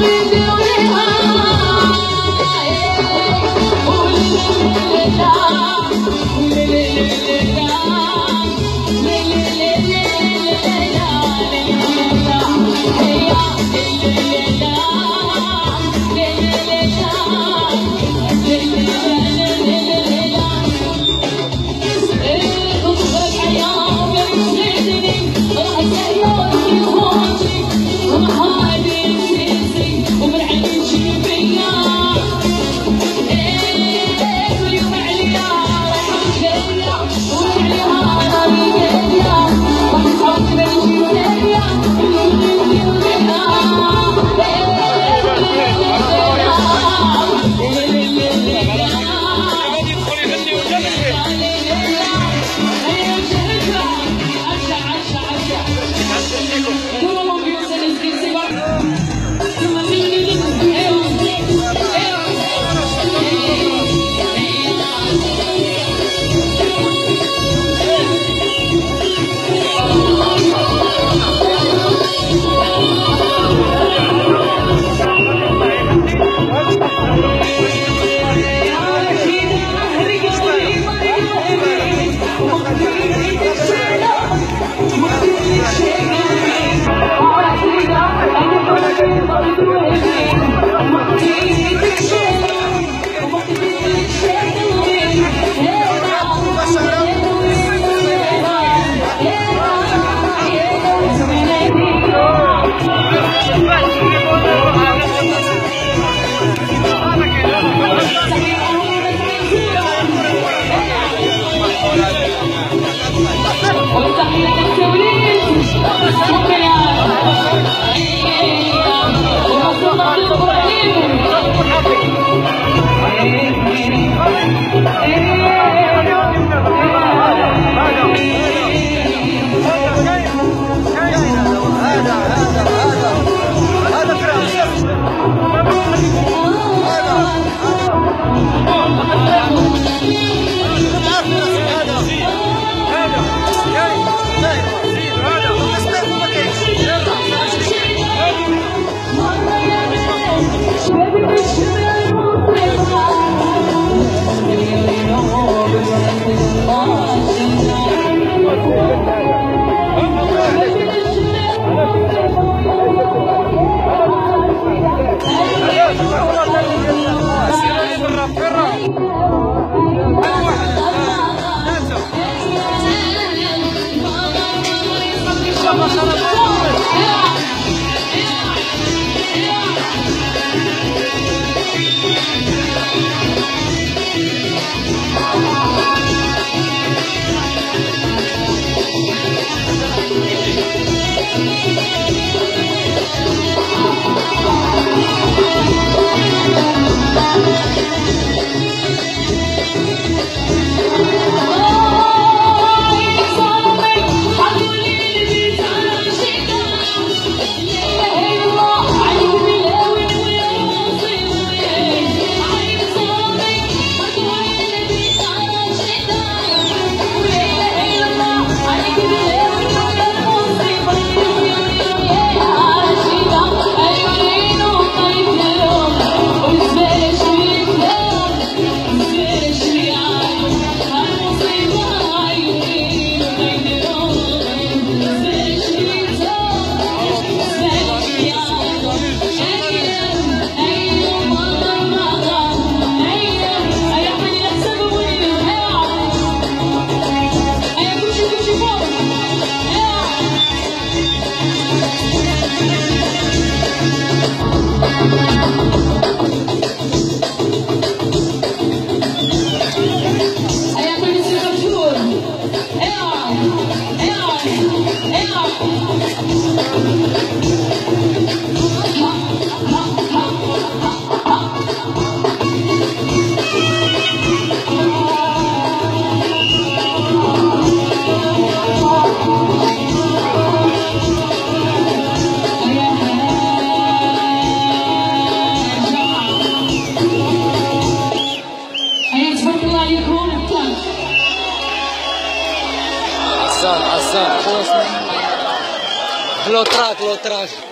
Holy Ópera. Lo track, lo track.